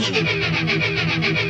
Thank you.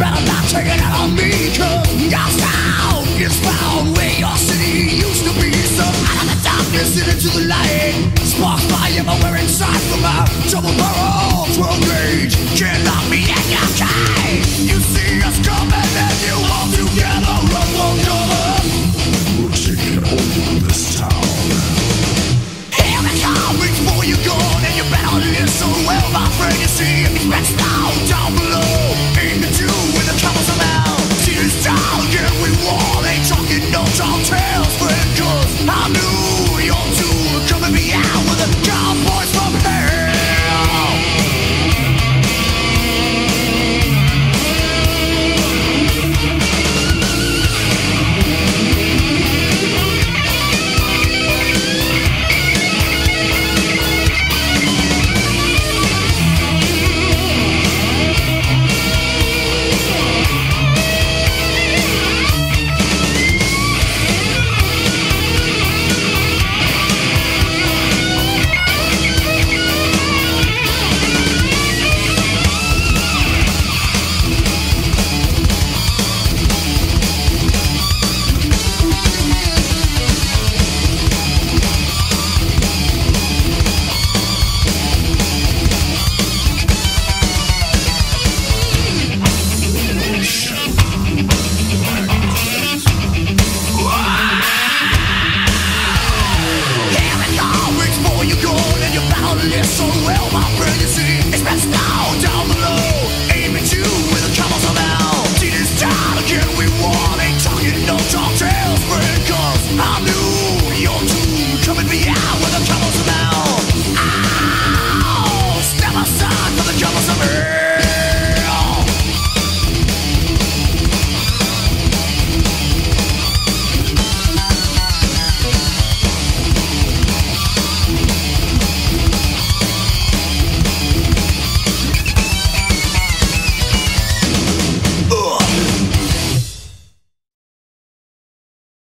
Better not take it out on me, 'cause your sound is found where your city used to be. So out of the darkness into the light, sparks fly everywhere inside from my double barrel, twelve gauge. Can't knock me your cage You see us coming and you all together Rumble, cover We're taking over this town Here come, reach for And you better listen well, my friend You see, it's